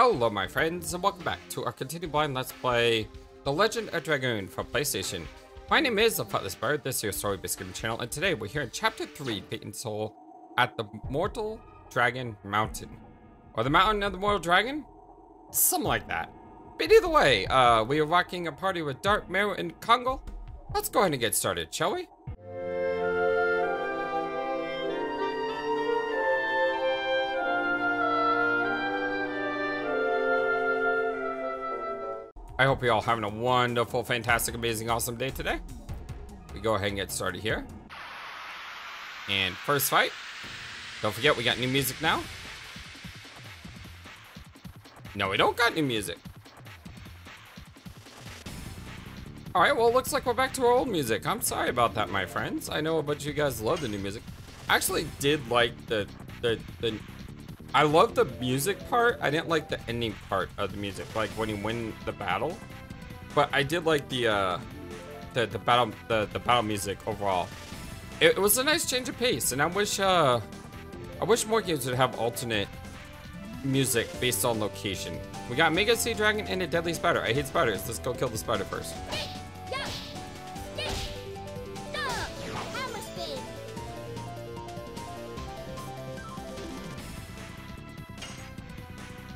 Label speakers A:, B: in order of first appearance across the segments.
A: Hello my friends and welcome back to our continued blind let's play The Legend of Dragoon for PlayStation. My name is The Flightless Bird, this is your story biscuit channel, and today we're here in chapter 3, Fate and Soul, at the Mortal Dragon Mountain. Or the Mountain of the Mortal Dragon? Something like that. But either way, uh, we are rocking a party with Dart Meru, and Congo. Let's go ahead and get started, shall we? I hope you're all having a wonderful, fantastic, amazing, awesome day today. We go ahead and get started here. And first fight. Don't forget, we got new music now. No, we don't got new music. Alright, well, looks like we're back to our old music. I'm sorry about that, my friends. I know a bunch of you guys love the new music. I actually did like the, the, the I love the music part. I didn't like the ending part of the music, like when you win the battle. But I did like the uh, the the battle the the battle music overall. It, it was a nice change of pace, and I wish uh, I wish more games would have alternate music based on location. We got Mega Sea Dragon and a Deadly Spider. I hate spiders. Let's go kill the spider first.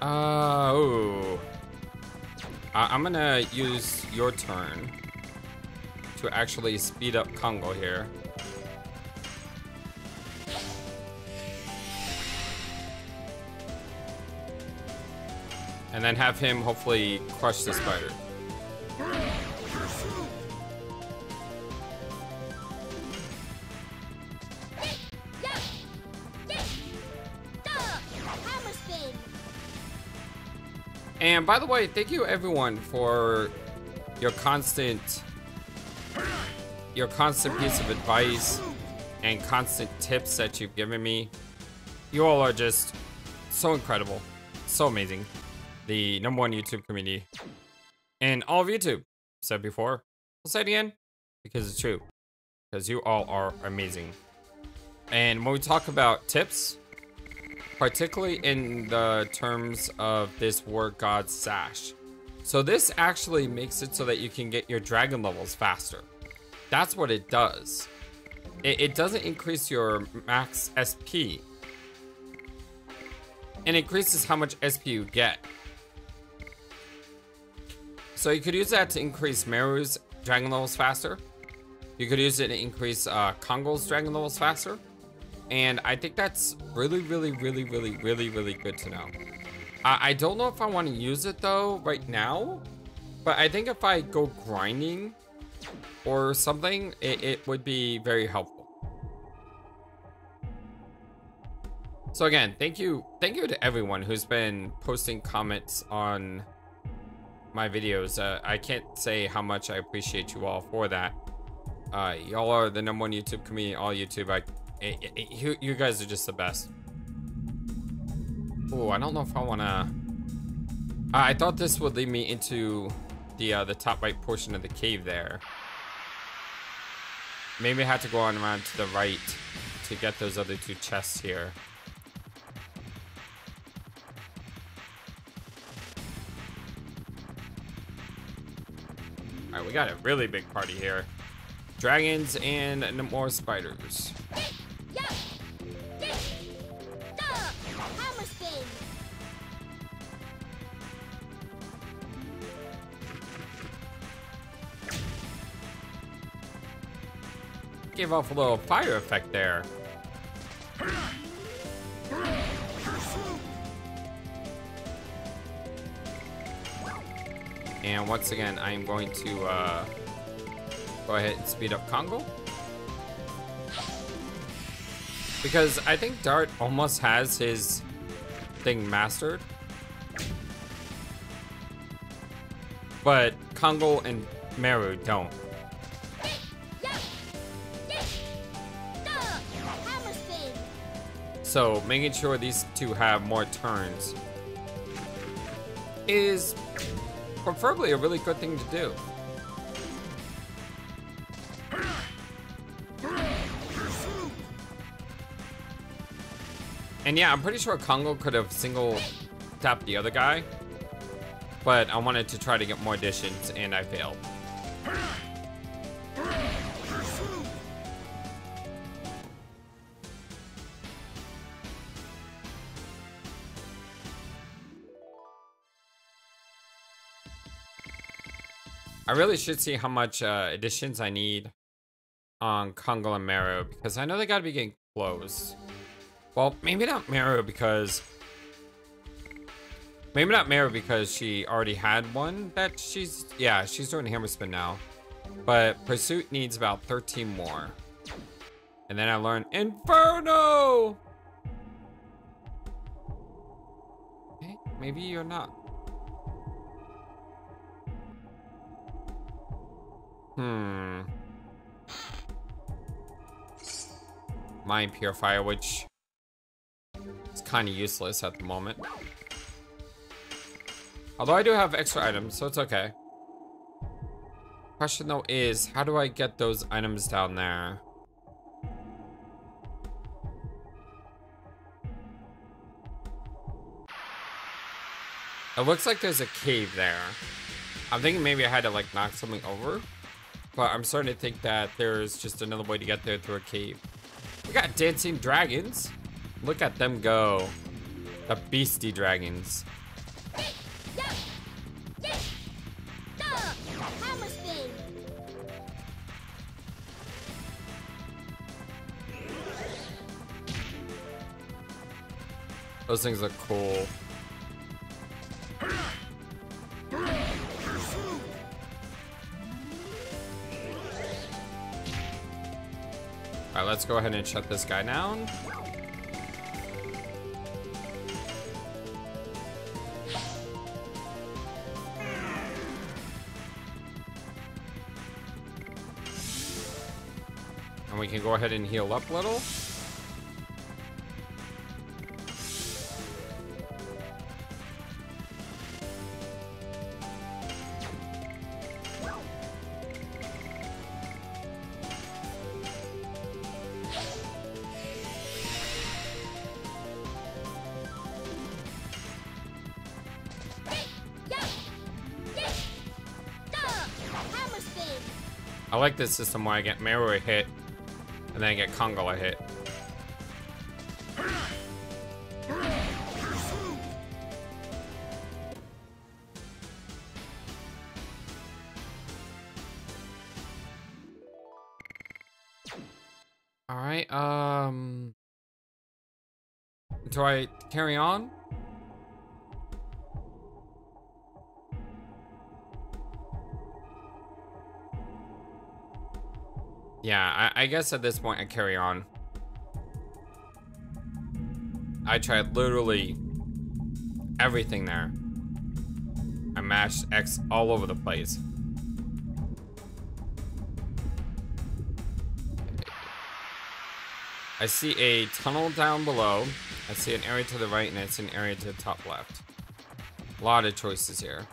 A: Uh, ooh. Uh, I'm gonna use your turn to actually speed up Congo here. And then have him hopefully crush the spider. And by the way, thank you everyone for your constant your constant piece of advice and constant tips that you've given me. You all are just so incredible, so amazing. The number one YouTube community and all of YouTube. Said before, I'll say it again because it's true. Because you all are amazing. And when we talk about tips, particularly in the terms of this War God Sash. So this actually makes it so that you can get your dragon levels faster. That's what it does. It, it doesn't increase your max SP. It increases how much SP you get. So you could use that to increase Meru's dragon levels faster. You could use it to increase uh, dragon levels faster. And I think that's really, really, really, really, really, really good to know. I, I don't know if I want to use it though right now. But I think if I go grinding or something, it, it would be very helpful. So again, thank you, thank you to everyone who's been posting comments on my videos. Uh, I can't say how much I appreciate you all for that. Uh, y'all are the number one YouTube community, all YouTube. I it, it, it, you, you guys are just the best. Oh, I don't know if I want to... I thought this would lead me into the uh, the top right portion of the cave there. Maybe I have to go on around to the right to get those other two chests here. Alright, we got a really big party here. Dragons and more spiders. Gave off a little fire effect there. And once again, I am going to uh, go ahead and speed up Congo. Because I think Dart almost has his thing mastered. But Congo and Meru don't. So making sure these two have more turns is preferably a really good thing to do. And yeah, I'm pretty sure Congo could have single tapped the other guy. But I wanted to try to get more additions, and I failed. I really should see how much uh, additions I need on Kongo and Meru because I know they gotta be getting close. Well, maybe not Meru because... Maybe not Meru because she already had one that she's... Yeah, she's doing Hammer Spin now. But Pursuit needs about 13 more. And then I learned Inferno! Okay, maybe you're not. Hmm. Mind Purifier, which is kind of useless at the moment. Although I do have extra items, so it's okay. Question though is, how do I get those items down there? It looks like there's a cave there. I'm thinking maybe I had to like knock something over. But I'm starting to think that there's just another way to get there through a cave. We got dancing dragons. Look at them go. The beastie dragons. Those things look cool. Alright, let's go ahead and shut this guy down. And we can go ahead and heal up a little. Like this system where I get Meru hit, and then I get Kongo hit. Alright, um... Do I carry on? Yeah, I, I guess at this point I carry on. I tried literally everything there. I mashed X all over the place. I see a tunnel down below. I see an area to the right and I see an area to the top left. A lot of choices here.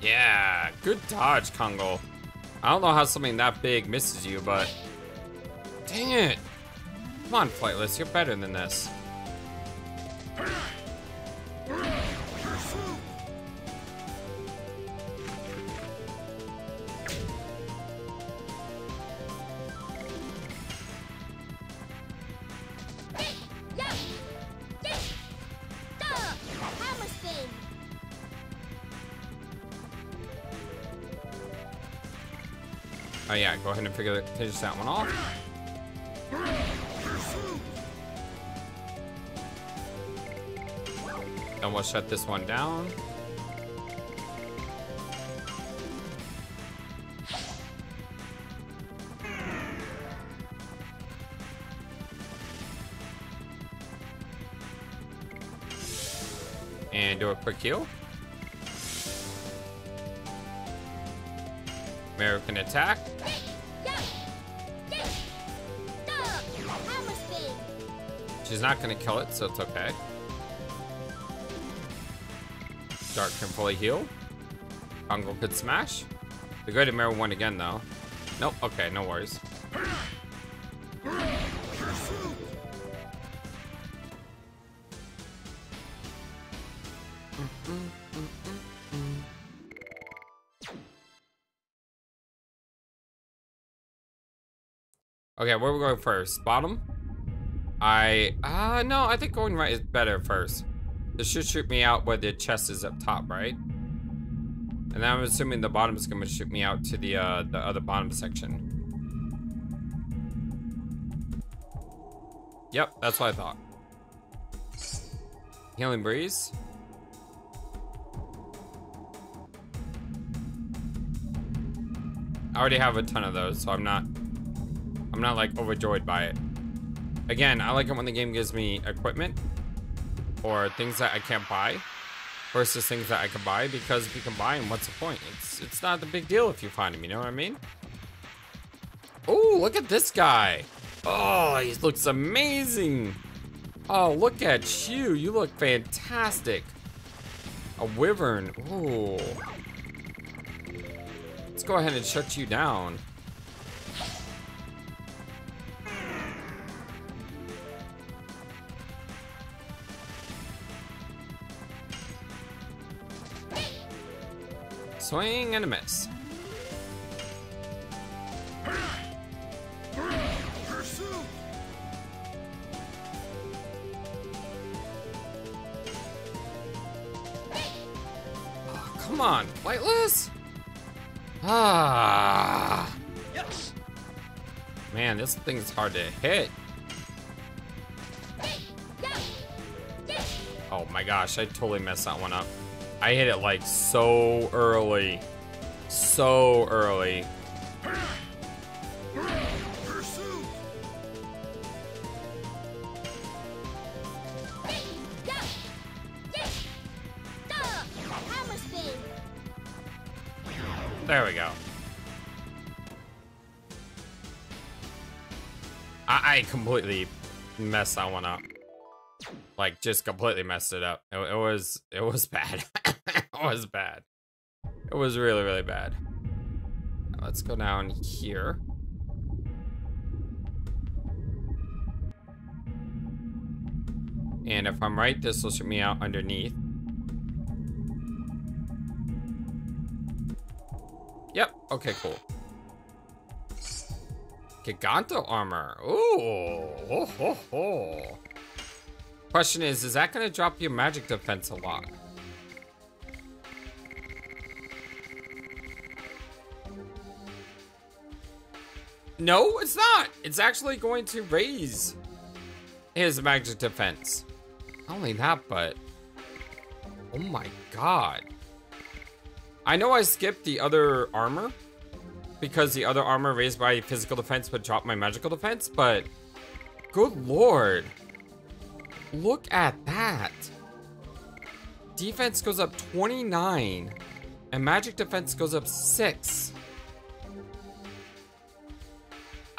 A: Yeah, good dodge, Kongo. I don't know how something that big misses you, but... Dang it! Come on, Flightless, you're better than this. Ahead and finish that one off. Then we'll shut this one down. And do a quick heal. American attack. She's not gonna kill it, so it's okay. Dart can fully heal. Kongo could smash. The Great mirror one again though. Nope, okay, no worries. Okay, where are we going first? Bottom? I, uh, no, I think going right is better first. This should shoot me out where the chest is up top, right? And then I'm assuming the bottom is going to shoot me out to the, uh, the other bottom section. Yep, that's what I thought. Healing Breeze. I already have a ton of those, so I'm not I'm not like overjoyed by it. Again, I like it when the game gives me equipment or things that I can't buy versus things that I can buy because if you can buy them, what's the point? It's it's not the big deal if you find them, you know what I mean? Oh, look at this guy. Oh, he looks amazing. Oh, look at you. You look fantastic. A wyvern. Oh. Let's go ahead and shut you down. Swing and a miss. Oh, come on, Flightless? Ah. Man, this thing's hard to hit. Oh my gosh, I totally messed that one up. I hit it like so early. So early. There we go. I, I completely messed that one up. Like, just completely messed it up. It, it was, it was bad. was bad. It was really, really bad. Let's go down here. And if I'm right, this will shoot me out underneath. Yep, okay, cool. Giganto armor. Ooh. Oh, ho, ho. Question is, is that going to drop your magic defense a lot? No, it's not. It's actually going to raise his magic defense. Not only that, but... Oh my god. I know I skipped the other armor because the other armor raised my physical defense would drop my magical defense, but good lord. Look at that. Defense goes up 29 and magic defense goes up 6.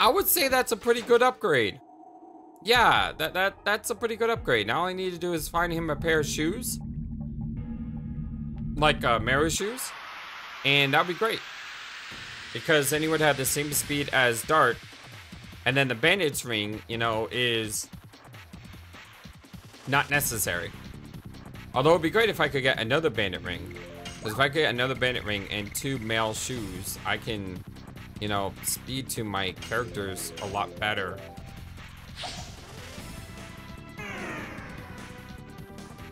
A: I would say that's a pretty good upgrade. Yeah, that, that that's a pretty good upgrade. Now all I need to do is find him a pair of shoes. Like uh, shoes. And that'd be great. Because then he would have the same speed as Dart. And then the bandit ring, you know, is not necessary. Although it'd be great if I could get another bandit ring. Because if I get another bandit ring and two male shoes, I can, you know, speed to my characters a lot better.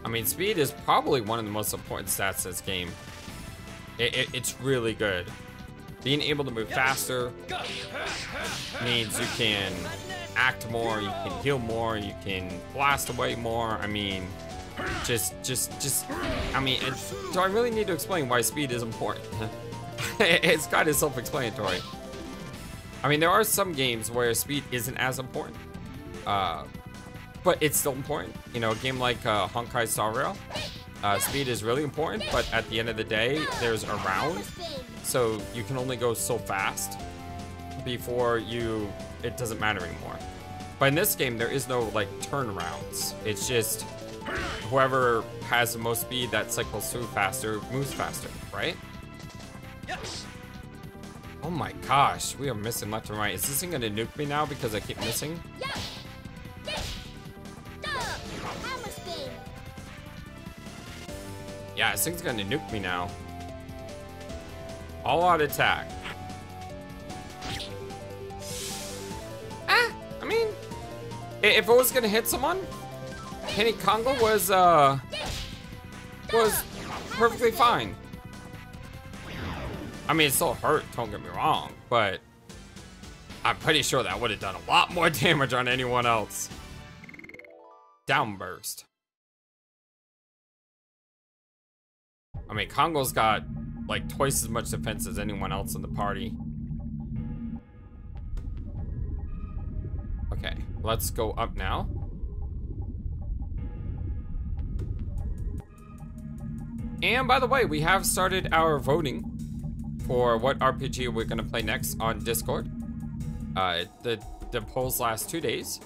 A: I mean, speed is probably one of the most important stats in this game. It, it, it's really good. Being able to move faster means you can act more, you can heal more, you can blast away more. I mean, just, just, just, I mean, do I really need to explain why speed is important? it's kind of self-explanatory. I mean, there are some games where speed isn't as important, uh, but it's still important. You know, a game like uh, Honkai Star Rail, uh, speed is really important, but at the end of the day, there's a round, so you can only go so fast before you, it doesn't matter anymore. But in this game, there is no like turnarounds. It's just whoever has the most speed that cycles through faster moves faster, right?
B: Yes.
A: Oh my gosh, we are missing left and right. Is this thing gonna nuke me now because I keep missing?
C: Yeah. Yeah. Duh. Hammer spin.
A: Yeah, this thing's gonna nuke me now. All out attack. Ah, I mean, if it was gonna hit someone, Kenny Congo was, uh, was perfectly fine. I mean, it still hurt, don't get me wrong, but I'm pretty sure that would have done a lot more damage on anyone else. Downburst. I mean, Congo's got like twice as much defense as anyone else in the party. Okay, let's go up now. And by the way, we have started our voting for what RPG we're gonna play next on Discord. Uh, the the polls last two days.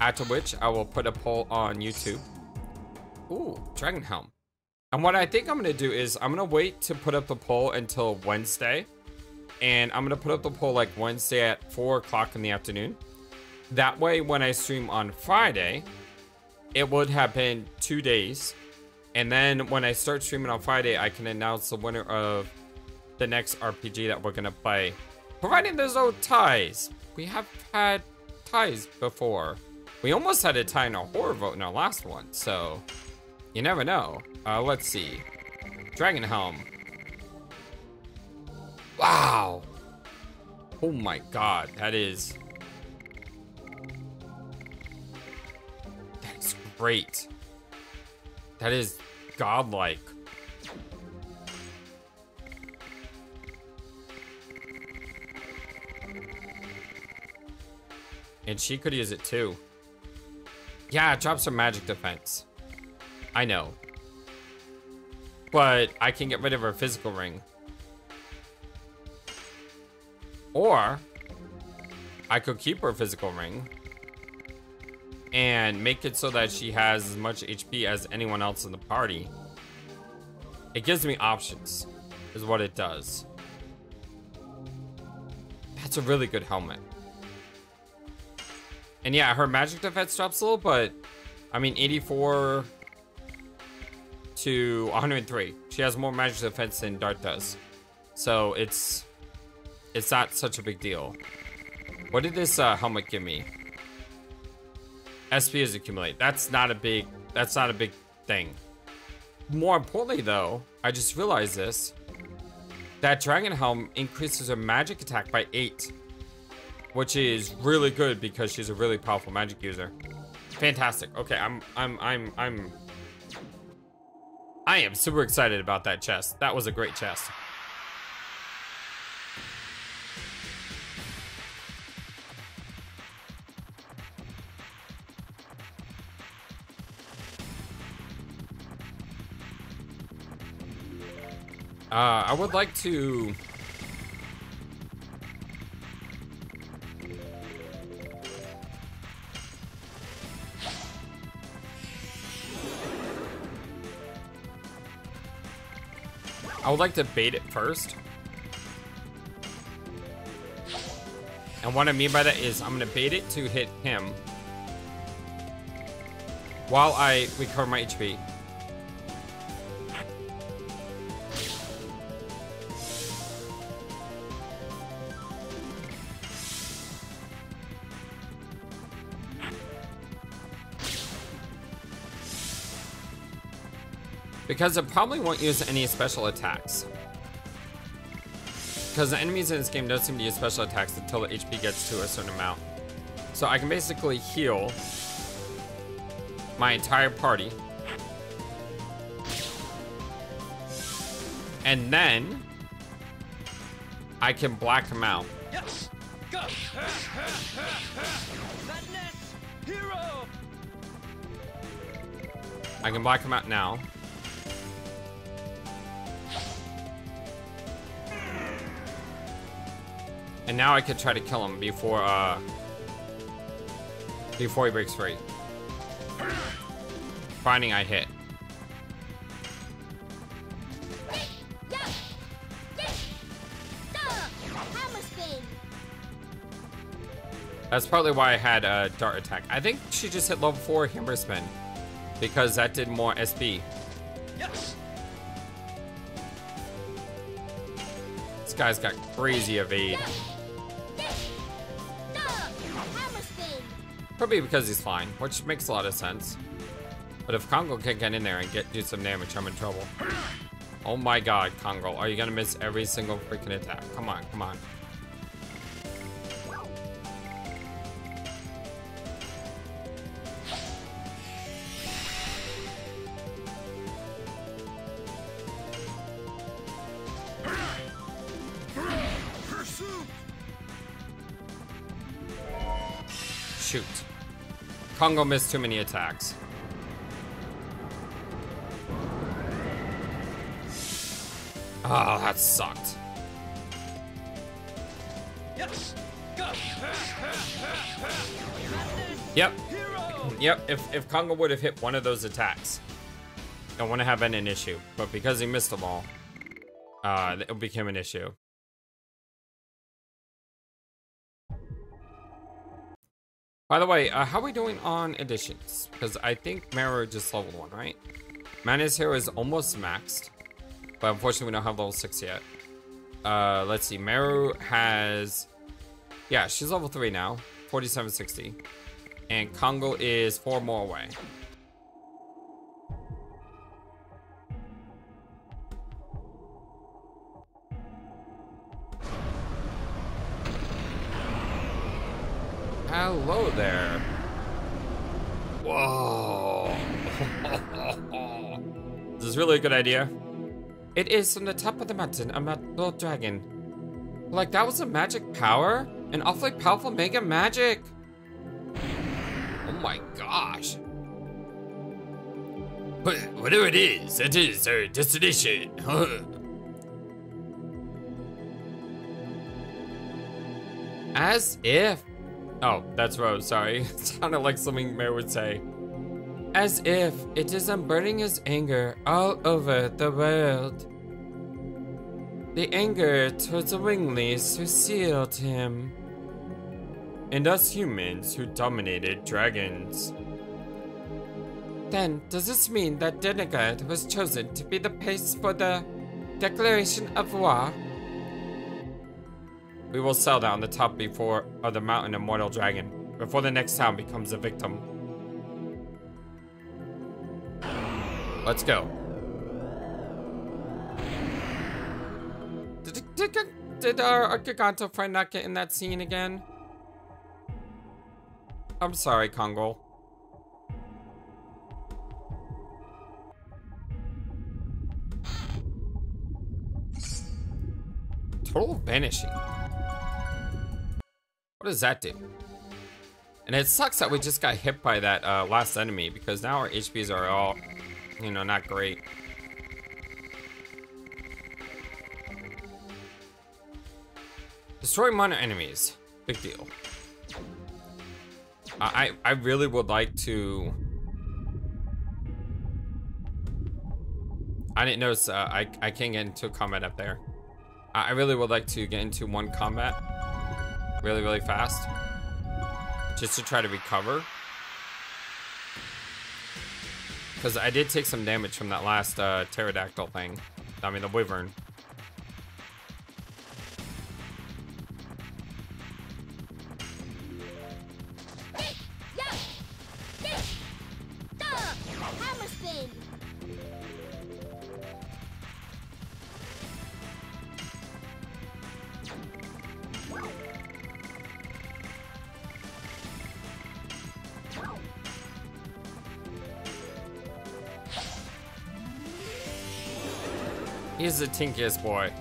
A: After which, I will put a poll on YouTube. Ooh, Dragon Helm. And what I think I'm gonna do is I'm gonna wait to put up the poll until Wednesday. And I'm gonna put up the poll like Wednesday at four o'clock in the afternoon. That way, when I stream on Friday, it would have been two days. And then when I start streaming on Friday, I can announce the winner of the next RPG that we're gonna play. Providing there's no ties. We have had ties before. We almost had a tie in a horror vote in our last one, so you never know. Uh, let's see. Dragon Helm. Wow. Oh my god, that is... That's great. That is godlike. And she could use it too. Yeah, it drops her magic defense. I know. But I can get rid of her physical ring. Or I could keep her physical ring and make it so that she has as much HP as anyone else in the party. It gives me options, is what it does. That's a really good helmet. And yeah, her magic defense drops a little, but I mean, 84 to 103. She has more magic defense than Dart does. So it's it's not such a big deal. What did this uh, helmet give me? SP is accumulate. That's not a big that's not a big thing. More importantly though, I just realized this. That Dragon Helm increases her magic attack by 8. Which is really good because she's a really powerful magic user. Fantastic. Okay, I'm I'm I'm I'm I am super excited about that chest. That was a great chest. Uh, I would like to... I would like to bait it first. And what I mean by that is I'm gonna bait it to hit him while I recover my HP. Because it probably won't use any special attacks. Because the enemies in this game don't seem to use special attacks until the HP gets to a certain amount. So I can basically heal my entire party. And then I can black him out.
B: Yes. Go. Madness. Hero.
A: I can black him out now. And now I could try to kill him before, uh... before he breaks free. Finding I hit. That's partly why I had a dart attack. I think she just hit level 4 hammer spin. Because that did more SP.
B: Yes.
A: This guy's got crazy evade.
C: Yeah.
A: Probably because he's flying, which makes a lot of sense. But if Congo can get in there and get do some damage, I'm in trouble. Oh my god, Congo, are you gonna miss every single freaking attack? Come on, come on. Shoot. Congo missed too many attacks. Oh, that sucked. Yep, yep. If, if Congo would have hit one of those attacks, it wouldn't have been an issue. But because he missed them all, uh, it became an issue. By the way, uh, how are we doing on additions? Because I think Meru just leveled one, right? Madness Hero is almost maxed, but unfortunately we don't have level six yet. Uh, let's see. Meru has, yeah, she's level three now, 4760, and Congo is four more away. Hello there. Whoa. this is really a good idea. It is from the top of the mountain, a metal dragon. Like, that was a magic power? An awfully powerful mega magic! Oh my gosh. But whatever it is, that is our destination. As if. Oh, that's Rose, sorry. It sounded like something Mare would say. As if it is unburdening his anger all over the world. The anger towards the Winglies who sealed him. And us humans who dominated dragons. Then, does this mean that Deningrad was chosen to be the place for the declaration of war? We will sell that on the top before of the mountain immortal dragon, before the next town becomes a victim. Let's go. Did, did, did our Giganto friend not get in that scene again? I'm sorry, Congo. Total vanishing. What does that do? And it sucks that we just got hit by that uh, last enemy because now our HPs are all, you know, not great. Destroy minor enemies. Big deal. I, I really would like to... I didn't notice uh, I, I can't get into combat up there. I really would like to get into one combat really, really fast. Just to try to recover. Because I did take some damage from that last uh, pterodactyl thing. I mean, the wyvern. He's the tinkiest boy.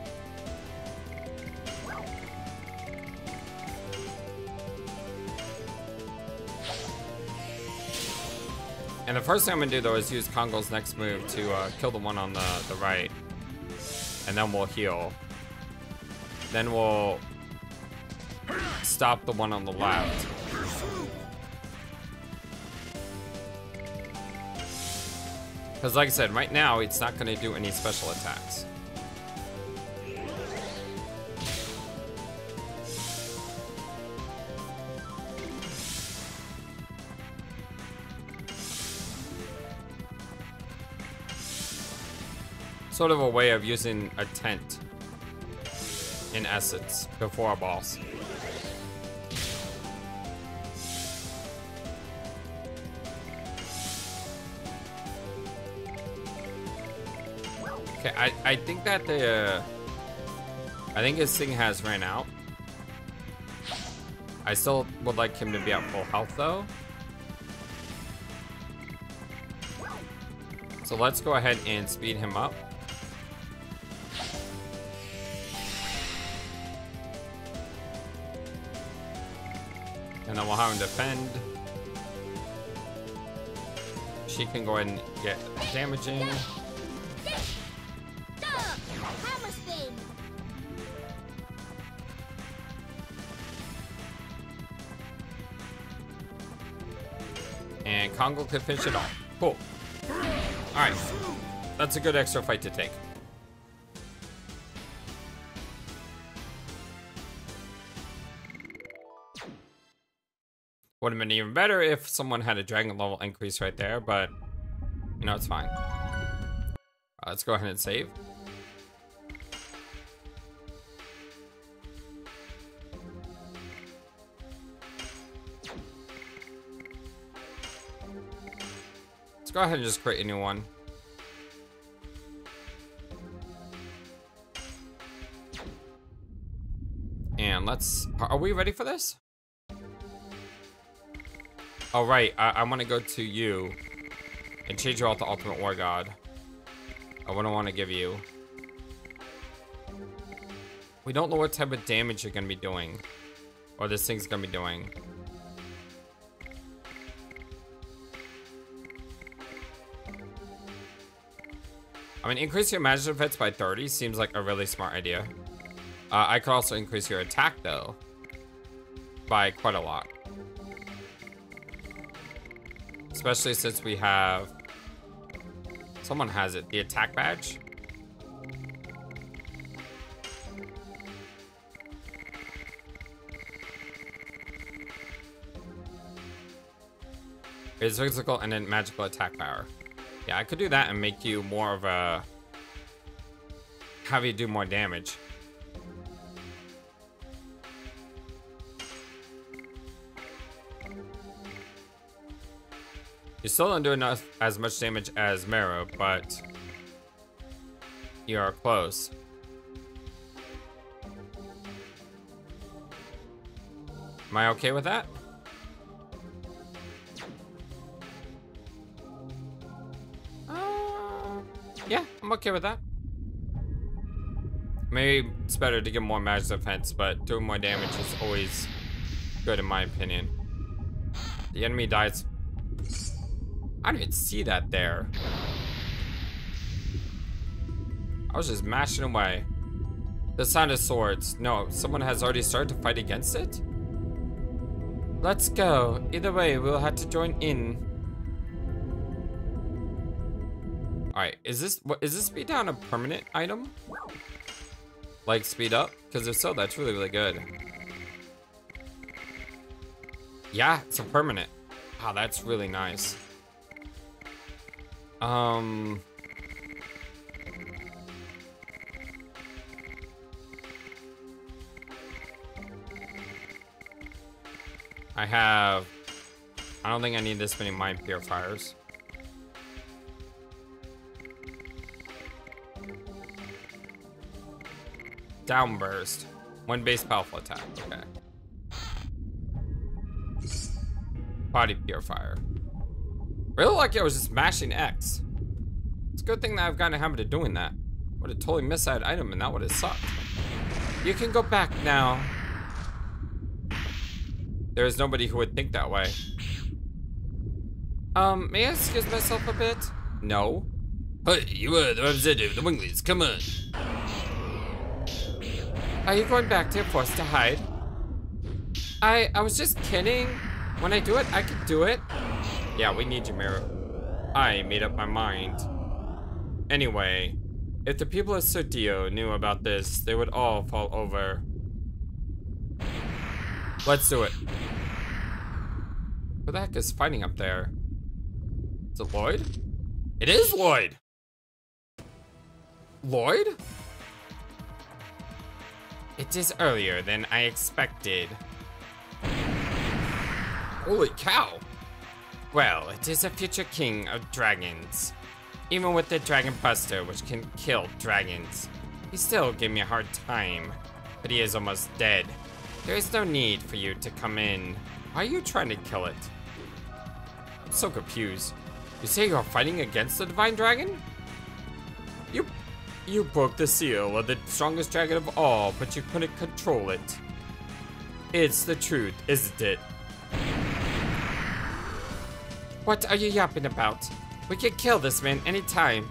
A: And the first thing I'm gonna do though is use Kongo's next move to uh, kill the one on the, the right. And then we'll heal. Then we'll stop the one on the left. Because like I said, right now it's not gonna do any special attacks. Sort of a way of using a tent, in essence, before a boss. Okay, I, I think that the, uh, I think his thing has ran out. I still would like him to be at full health though. So let's go ahead and speed him up. Him defend. She can go ahead and get damaging. And Kongo can finish it off. Cool. Alright. That's a good extra fight to take. Would have been even better if someone had a dragon level increase right there, but you know, it's fine. Uh, let's go ahead and save. Let's go ahead and just create a new one. And let's, are we ready for this? All right, I, I want to go to you and change you out to Ultimate War God. I wouldn't want to give you. We don't know what type of damage you're going to be doing. Or this thing's going to be doing. I mean, increase your magic defense by 30 seems like a really smart idea. Uh, I could also increase your attack, though, by quite a lot. Especially since we have... Someone has it. The attack badge? It's physical and then magical attack power. Yeah, I could do that and make you more of a... Have you do more damage. You still don't do enough as much damage as Meru, but you are close. Am I okay with that? Uh, yeah, I'm okay with that. Maybe it's better to get more magic defense, but doing more damage is always good in my opinion. The enemy dies I didn't see that there. I was just mashing away. The sound of swords. No, someone has already started to fight against it? Let's go. Either way, we'll have to join in. Alright, is this what is this speed down a permanent item? Like speed up? Because if so, that's really, really good. Yeah, it's a permanent. Wow, that's really nice. Um. I have. I don't think I need this many mind purifiers. Downburst. One base powerful attack. Okay. Body purifier. Really lucky I was just mashing X. It's a good thing that I've gotten a habit of doing that. Would have totally missed that item and that would have sucked. You can go back now. There is nobody who would think that way. Um, may I excuse myself a bit? No. Hey, you are the representative of the Winglies, come on. Are you going back to your force to hide? I, I was just kidding. When I do it, I can do it. Yeah, we need you, Meru. I made up my mind. Anyway, if the people of Sodio knew about this, they would all fall over. Let's do it. What the heck is fighting up there? Is it Lloyd? It is Lloyd! Lloyd? It is earlier than I expected. Holy cow! Well, it is a future king of dragons. Even with the Dragon Buster, which can kill dragons, he still gave me a hard time. But he is almost dead. There is no need for you to come in. Why are you trying to kill it? I'm so confused. You say you are fighting against the Divine Dragon? You you broke the seal of the strongest dragon of all, but you couldn't control it. It's the truth, isn't it? What are you yapping about? We can kill this man anytime.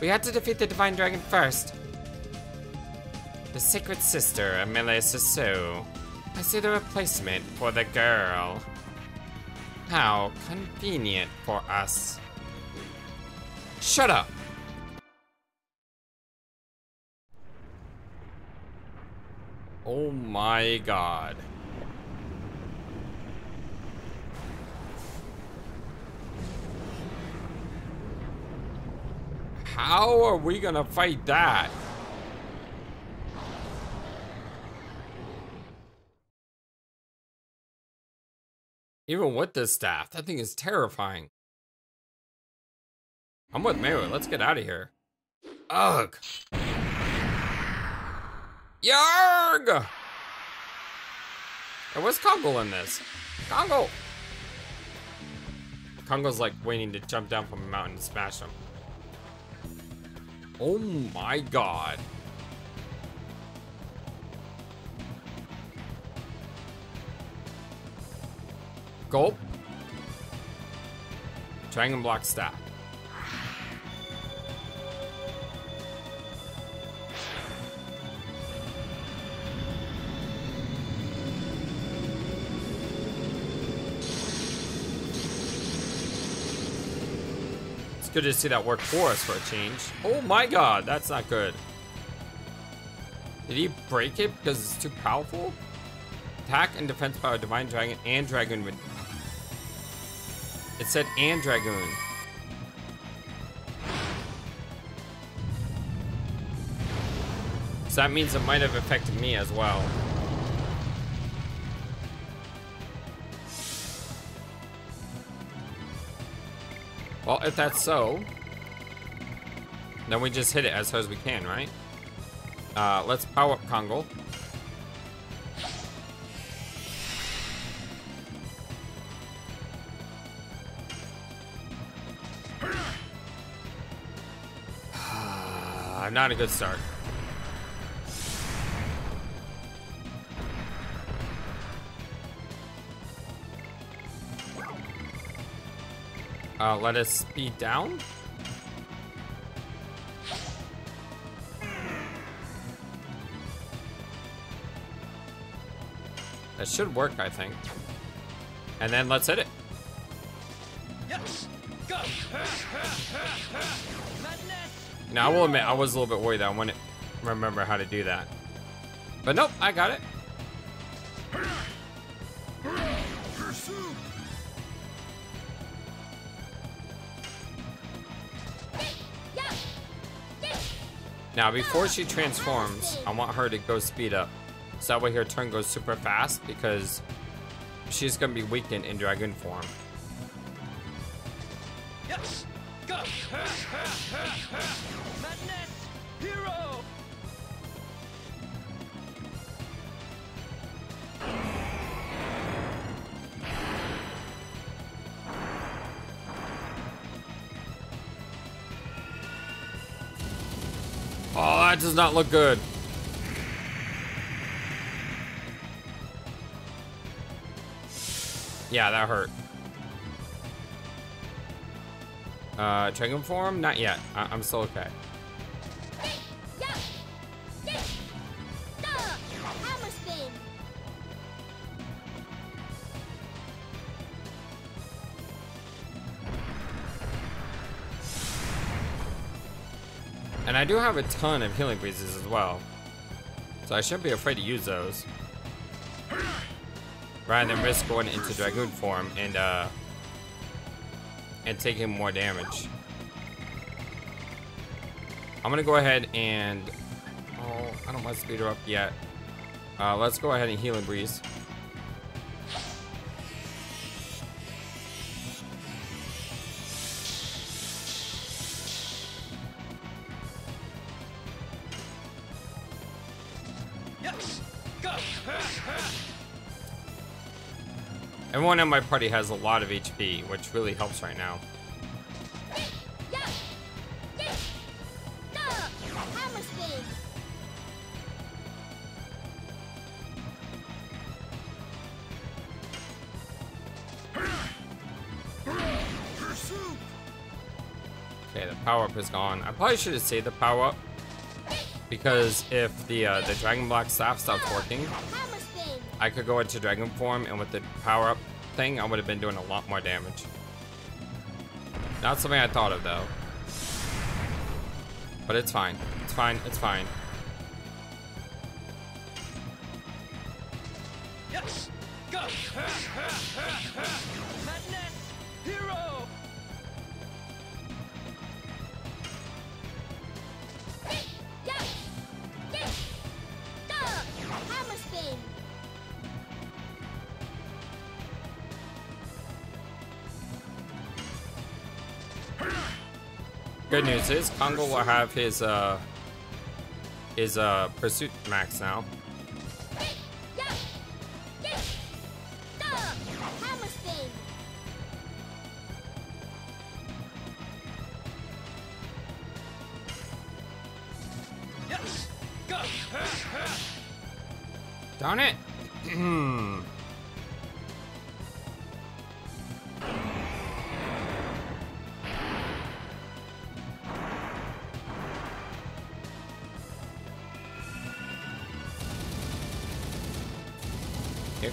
A: We had to defeat the Divine Dragon first. The Sacred Sister, Amelia Soso. I see the replacement for the girl. How convenient for us. Shut up! Oh my god. How are we gonna fight that? Even with this staff, that thing is terrifying. I'm with Maywood. Let's get out of here. Ugh. Yarg! Hey, where's Kongol in this? Kongol! Kongol's like waiting to jump down from a mountain and smash him. Oh my god. Gulp. Dragon block staff. Good to see that work for us for a change. Oh my god, that's not good. Did he break it because it's too powerful? Attack and defense power, Divine Dragon and Dragoon. It said and Dragoon. So that means it might have affected me as well. Well, if that's so, then we just hit it as hard as we can, right? Uh, let's power up Kongol. I'm not a good start. Uh, let us speed down. That should work, I think. And then let's hit it.
B: Yes. Go.
A: Now, I will admit, I was a little bit worried that I wouldn't remember how to do that. But nope, I got it. Now, before she transforms, I want her to go speed up. So that way her turn goes super fast because she's going to be weakened in Dragoon form. Does not look good. Yeah, that hurt. Uh, Dragon form? Not yet. I I'm still okay. I do have a ton of healing breezes as well. So I shouldn't be afraid to use those. Rather than risk going into Dragoon form and uh and taking more damage. I'm gonna go ahead and oh I don't want to speed her up yet. Uh, let's go ahead and healing breeze. In my party has a lot of HP, which really helps right now. Okay, the power up is gone. I probably should have saved the power up because if the uh, the Dragon Block staff stops working, I could go into Dragon form, and with the power up thing, I would have been doing a lot more damage. Not something I thought of though. But it's fine. It's fine. It's fine. Good news is Kongol will have his uh his uh pursuit max now.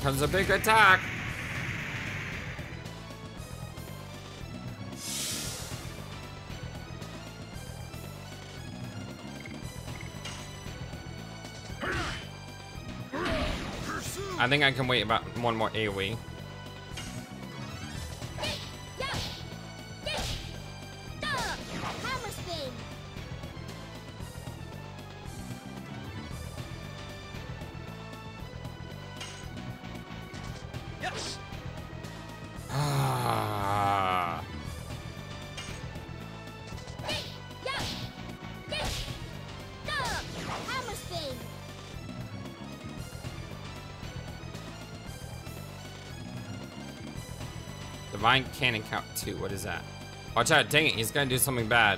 A: Comes a big attack. I think I can wait about one more AoE. Divine Cannon count two. What is that? Watch out. Dang it. He's going to do something bad.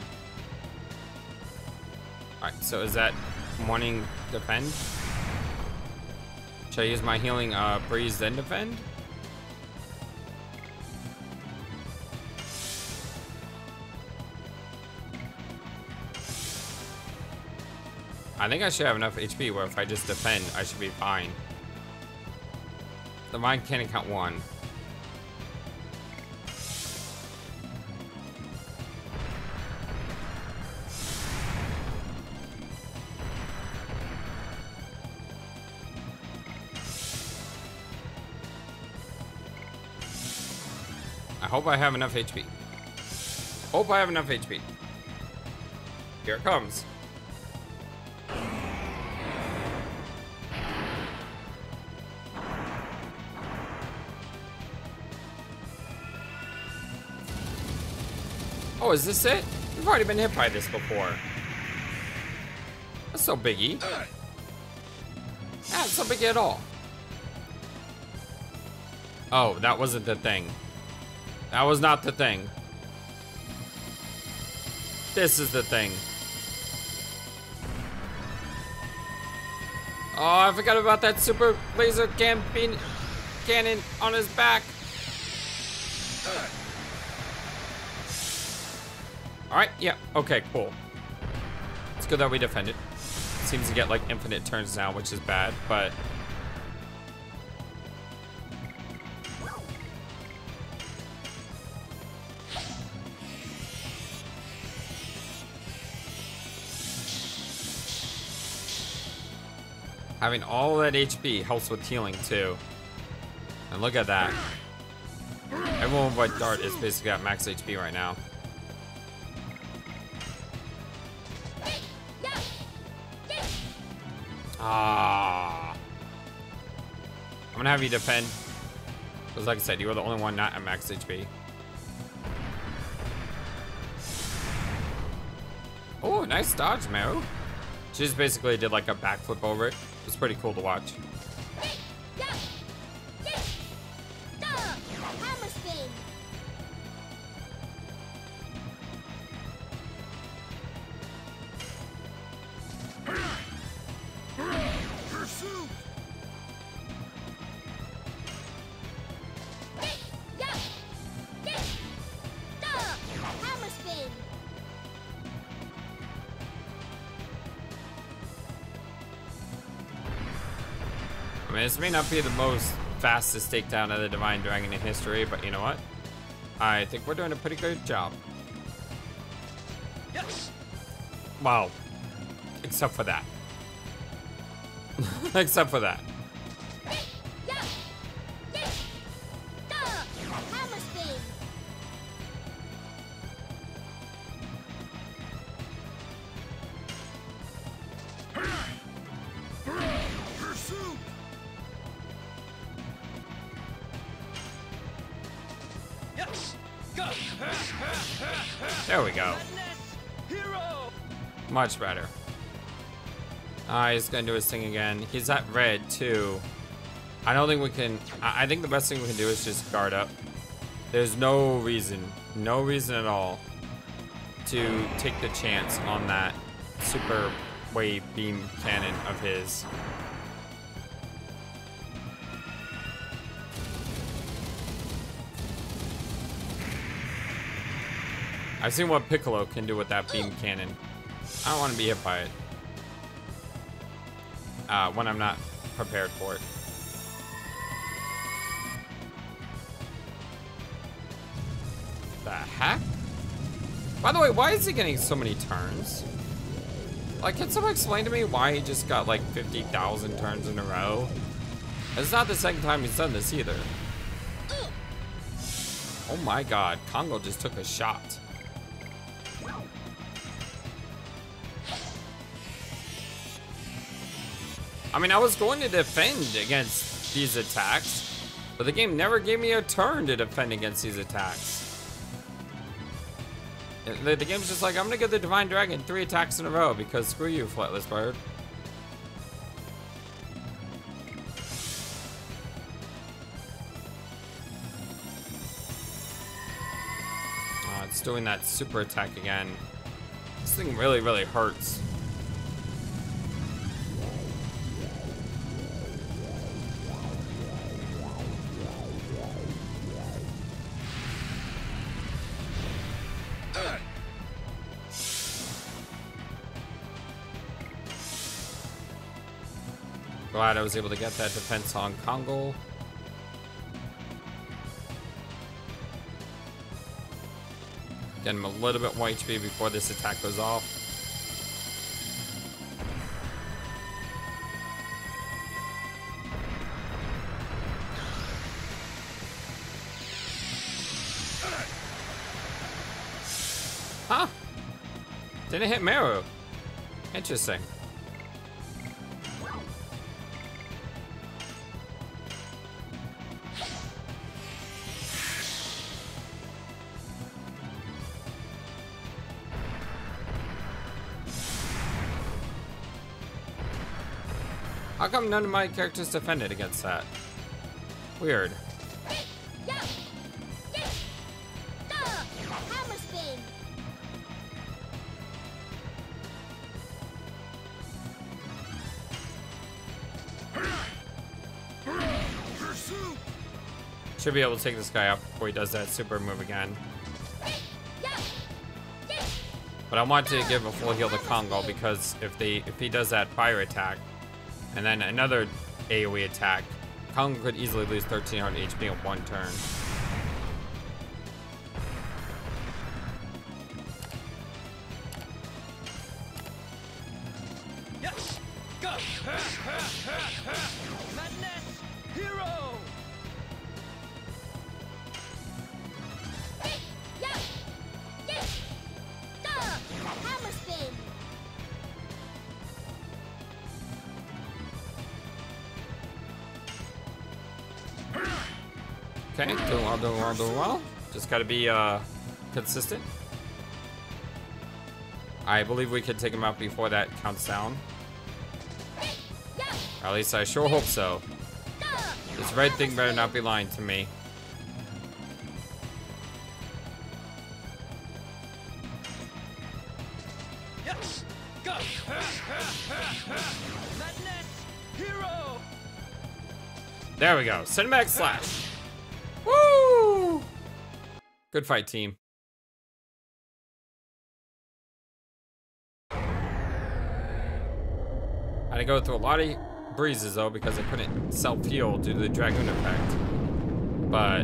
A: Alright, so is that morning defend? Should I use my healing uh, breeze then defend? I think I should have enough HP where if I just defend, I should be fine. Divine Cannon count one. Hope I have enough HP. Hope I have enough HP. Here it comes. Oh, is this it? We've already been hit by this before. That's so biggie. That's so biggie at all. Oh, that wasn't the thing. That was not the thing. This is the thing. Oh, I forgot about that super laser cannon on his back. Alright, yeah, okay, cool. It's good that we defended. Seems to get like infinite turns now, which is bad, but Having all that HP helps with healing too. And look at that. Everyone but Dart is basically at max HP right now. Ah. I'm gonna have you defend. Because like I said, you are the only one not at max HP. Oh, nice dodge, Meru. She just basically did like a backflip over it. It was pretty cool to watch. Mean, this may not be the most fastest takedown of the Divine Dragon in history, but you know what? I think we're doing a pretty good job.
B: Yes.
A: Wow. Except for that. Except for that. There we go. Much better. Ah, he's gonna do his thing again. He's at red too. I don't think we can. I I think the best thing we can do is just guard up. There's no reason, no reason at all, to take the chance on that super wave beam cannon of his. I've seen what Piccolo can do with that beam cannon. I don't want to be hit by it. Uh, when I'm not prepared for it. The heck? By the way, why is he getting so many turns? Like, can someone explain to me why he just got like 50,000 turns in a row? It's not the second time he's done this either. Oh my god, Kongol just took a shot. I mean, I was going to defend against these attacks, but the game never gave me a turn to defend against these attacks. The, the game's just like, I'm gonna give the Divine Dragon three attacks in a row because screw you, Flightless Bird. Oh, it's doing that super attack again. This thing really, really hurts. Glad I was able to get that defense on Kongol. Get him a little bit more HP before this attack goes off. Huh? Didn't hit Meru. Interesting. None of my characters defended against that? Weird. Should be able to take this guy out before he does that super move again. But I want to give a full heal to Kongol because if they if he does that fire attack and then another AoE attack, Kong could easily lose 1300 HP in one turn. Okay, doing well, doing well, doing well. Just gotta be uh, consistent. I believe we could take him out before that counts down. Or at least I sure hope so. This red thing better not be lying to me. There we go. Cinematic slash. Good fight, team. I had to go through a lot of breezes though because I couldn't self-heal due to the dragoon effect. But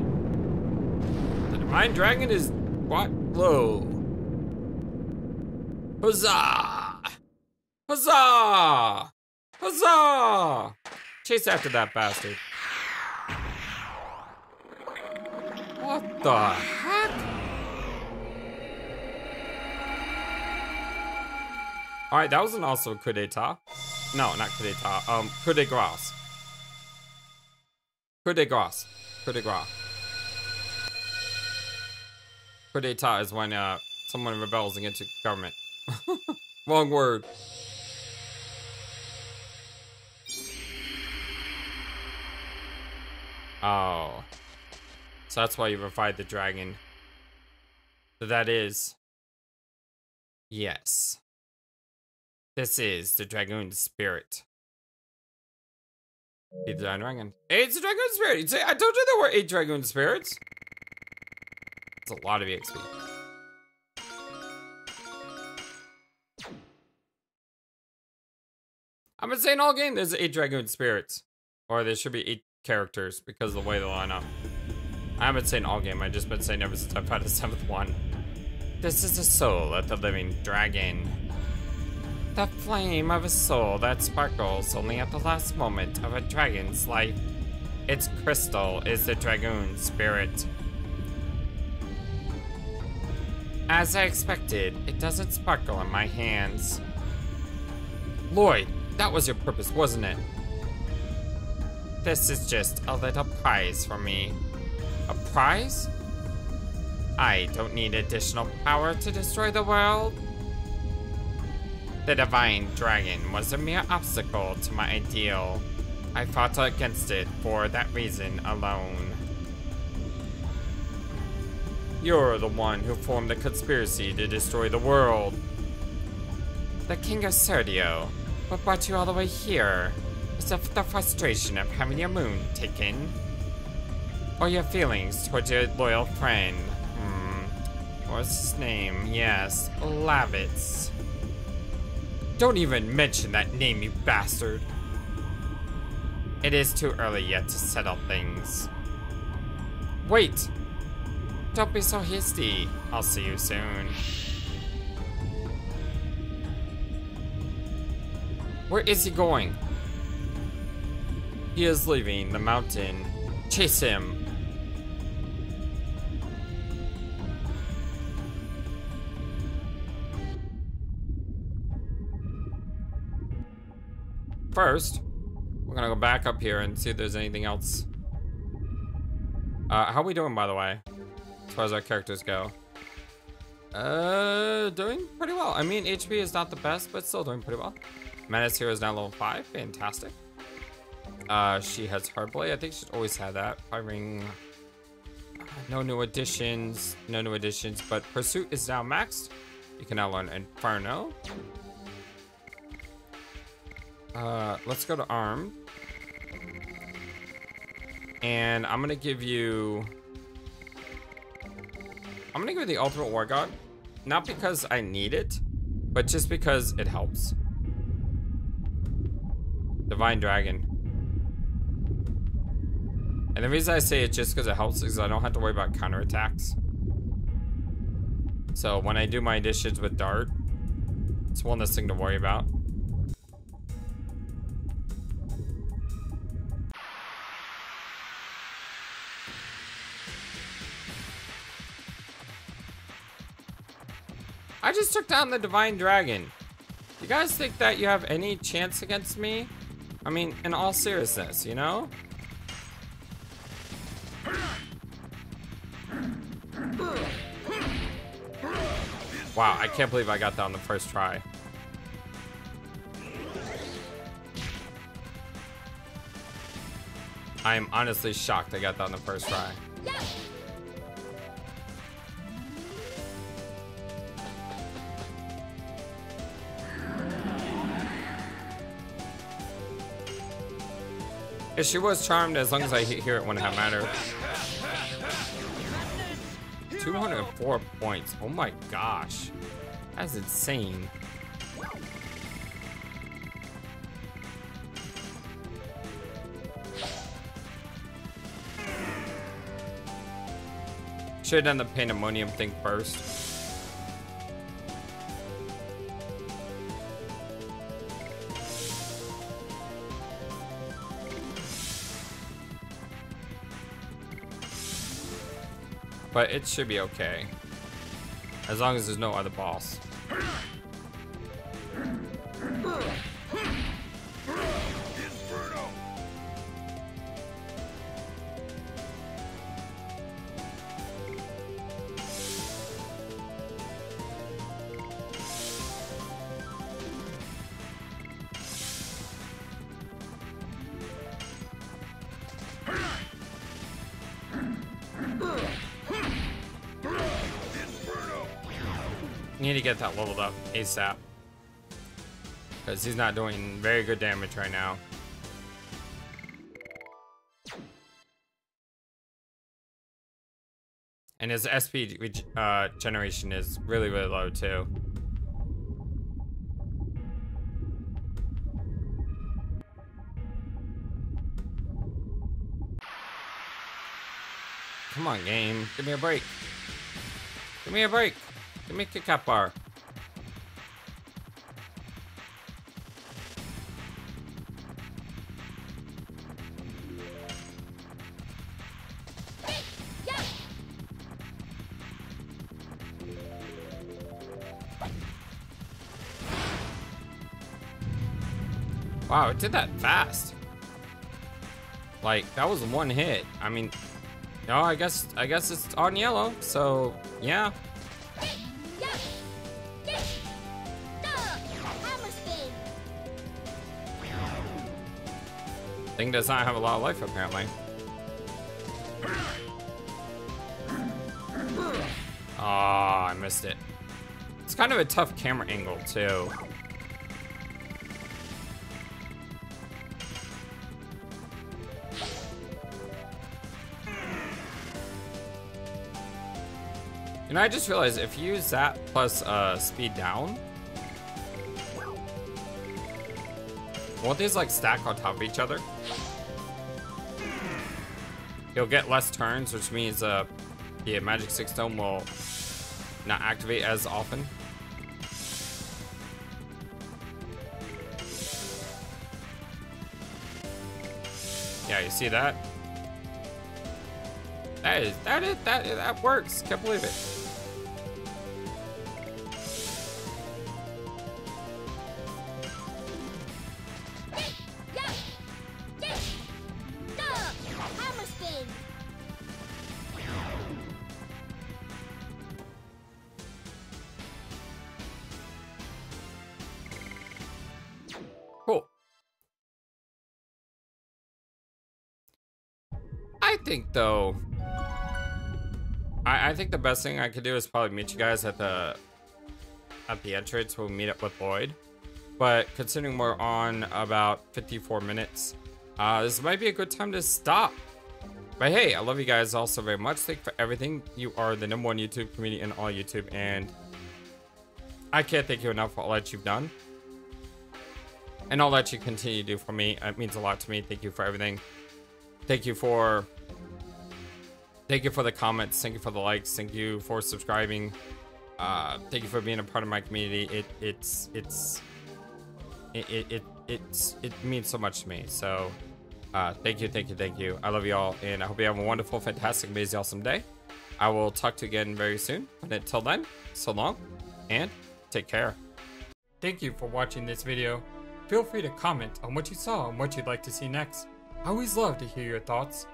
A: the divine dragon is what? Low. Huzzah! Huzzah! Huzzah! Chase after that bastard. What the heck? Alright, that wasn't also coup d'etat. No, not coup d'etat. Um, coup de grace. Coup de grace. Coup de grace. Coup d'etat is when uh, someone rebels against the government. Wrong word. Oh. So that's why you revived the dragon. So that is. Yes. This is the dragoon spirit. The dragon. It's a dragoon spirit. See, I told you there were eight dragoon spirits. It's a lot of EXP. I've been saying all game there's eight dragoon spirits. Or there should be eight characters because of the way they line up. I haven't saying all game, I've just been saying ever since I've had the seventh one. This is the soul of the living dragon. The flame of a soul that sparkles only at the last moment of a dragon's life. Its crystal is the dragoon spirit. As I expected, it doesn't sparkle in my hands. Lloyd, that was your purpose, wasn't it? This is just a little prize for me. A prize? I don't need additional power to destroy the world. The Divine Dragon was a mere obstacle to my ideal. I fought against it for that reason alone. You're the one who formed the conspiracy to destroy the world. The King of Serdio. What brought you all the way here? Is it the frustration of having your moon taken? Or your feelings towards your loyal friend? Hmm. What's his name? Yes, Lavitz. Don't even mention that name, you bastard. It is too early yet to settle things. Wait! Don't be so hasty. I'll see you soon. Where is he going? He is leaving the mountain. Chase him. First, we're gonna go back up here and see if there's anything else. Uh, how are we doing, by the way? As far as our characters go. Uh, doing pretty well. I mean, HP is not the best, but still doing pretty well. Madness Hero is now level 5. Fantastic. Uh, she has Hardblade. I think she's always had that. Firing. No new additions. No new additions, but Pursuit is now maxed. You can now learn Inferno. Uh, let's go to Arm. And I'm gonna give you... I'm gonna give you the Ultimate War God. Not because I need it, but just because it helps. Divine Dragon. And the reason I say it just because it helps is I don't have to worry about counterattacks. So when I do my additions with Dart, it's one less thing to worry about. I just took down the Divine Dragon. You guys think that you have any chance against me? I mean, in all seriousness, you know? Wow, I can't believe I got that on the first try. I am honestly shocked I got that on the first try. If she was charmed, as long as I hear it wouldn't have mattered. 204 points. Oh my gosh. That's insane. Should have done the pandemonium thing first. But it should be okay. As long as there's no other boss. Get that leveled up ASAP. Because he's not doing very good damage right now. And his SP uh, generation is really, really low too. Come on, game. Give me a break. Give me a break. Give me a kick out bar. Wow, it did that fast. Like that was one hit. I mean, no, I guess I guess it's on yellow. So yeah, thing does not have a lot of life apparently. Ah, I missed it. It's kind of a tough camera angle too. And I just realized if you use zap plus uh, speed down, won't these like stack on top of each other? You'll get less turns, which means uh, the Magic Sig Stone will not activate as often. Yeah, you see that? That is that is that that works. Can't believe it. Think though, I, I think the best thing I could do is probably meet you guys at the at the entrance. We'll meet up with Lloyd. But considering we're on about 54 minutes, uh, this might be a good time to stop. But hey, I love you guys also very much. Thank you for everything. You are the number one YouTube community in all YouTube, and I can't thank you enough for all that you've done and all that you continue to do for me. It means a lot to me. Thank you for everything. Thank you for thank you for the comments. Thank you for the likes. Thank you for subscribing. Uh, thank you for being a part of my community. It it's it's it it, it it's it means so much to me. So uh, thank you, thank you, thank you. I love you all, and I hope you have a wonderful, fantastic, amazing, awesome day. I will talk to you again very soon. But until then, so long, and take care. Thank you for watching this video. Feel free to comment on what you saw and what you'd like to see next. I always love to hear your thoughts.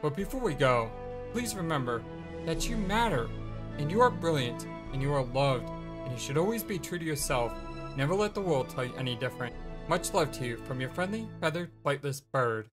A: But before we go, please remember that you matter, and you are brilliant, and you are loved, and you should always be true to yourself. Never let the world tell you any different. Much love to you from your friendly, feathered, flightless bird.